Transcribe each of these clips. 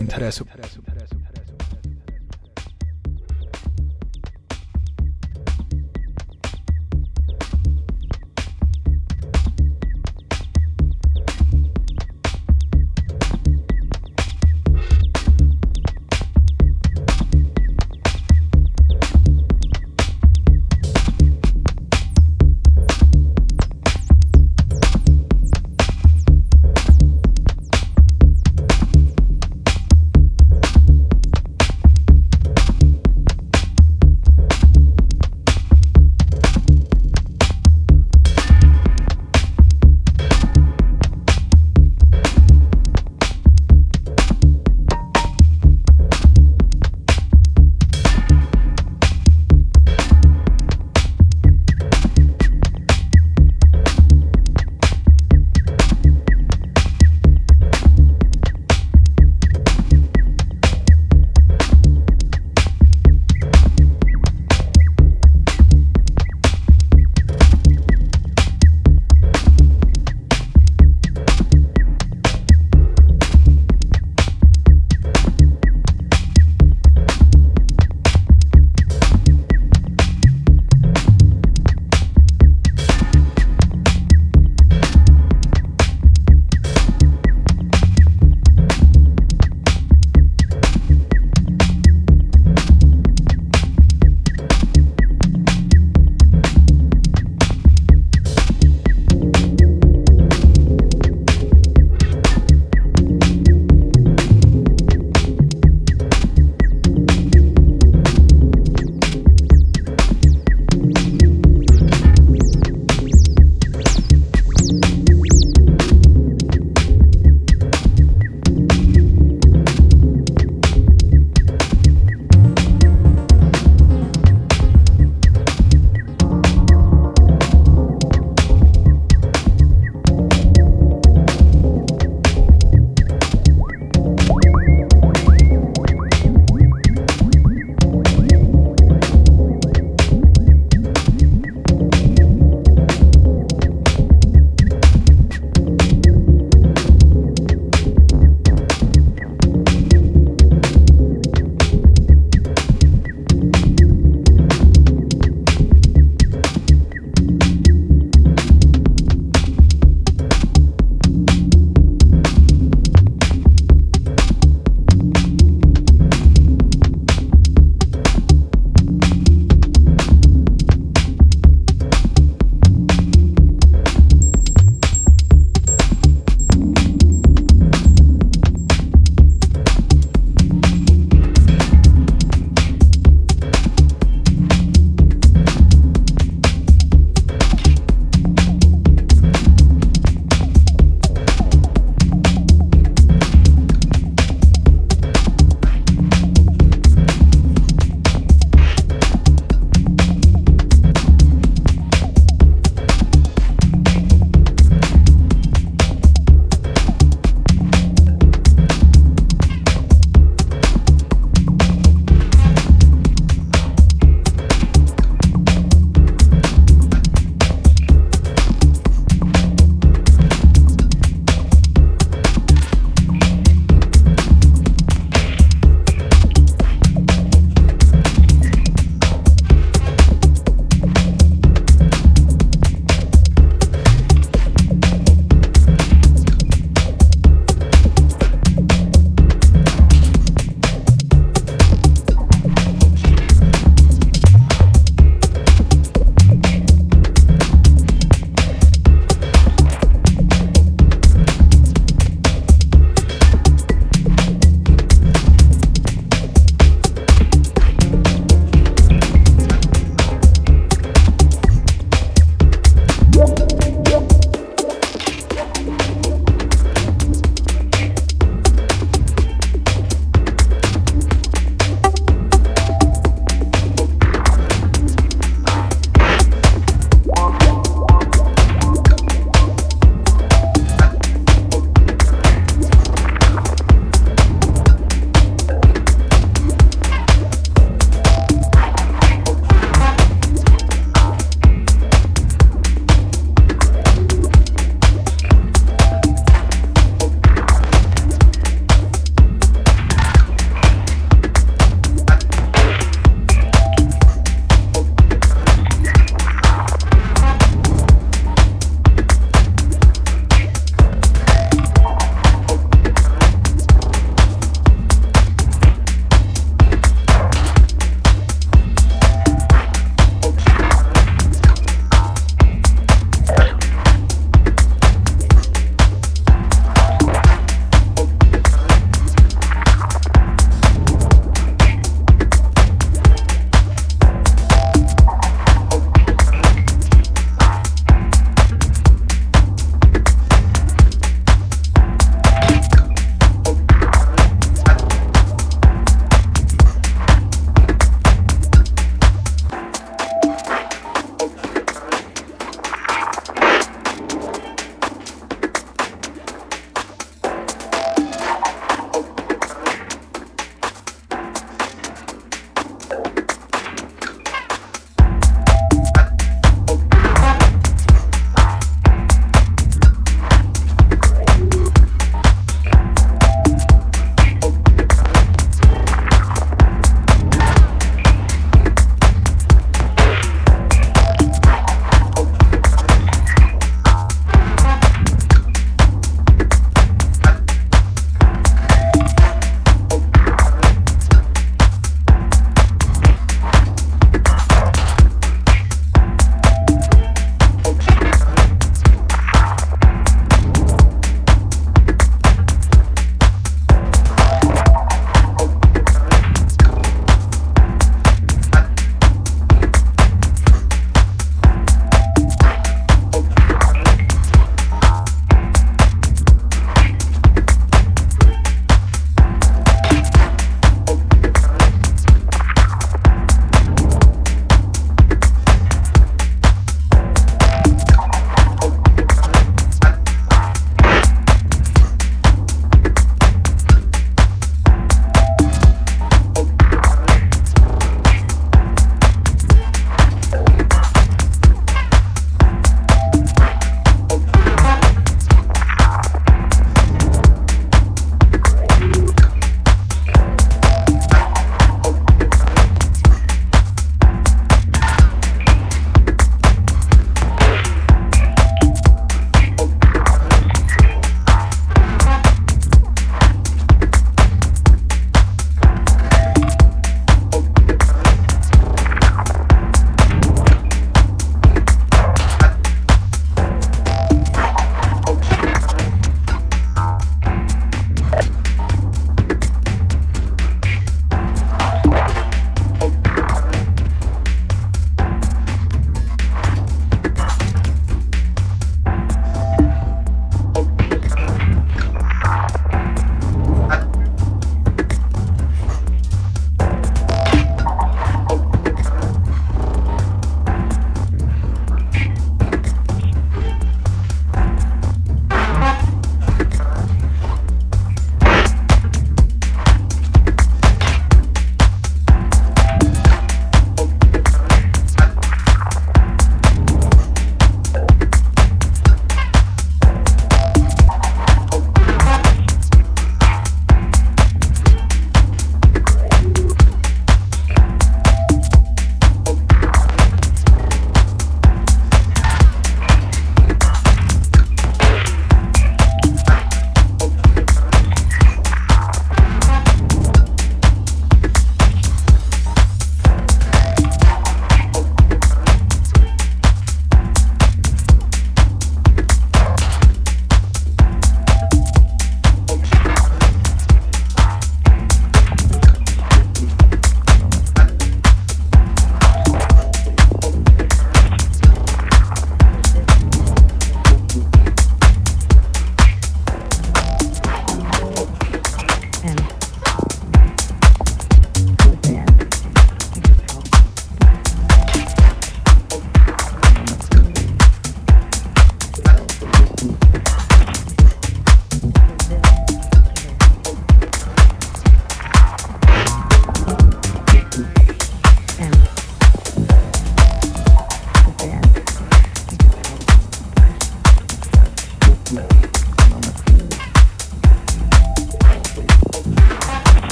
Interesse.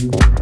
You.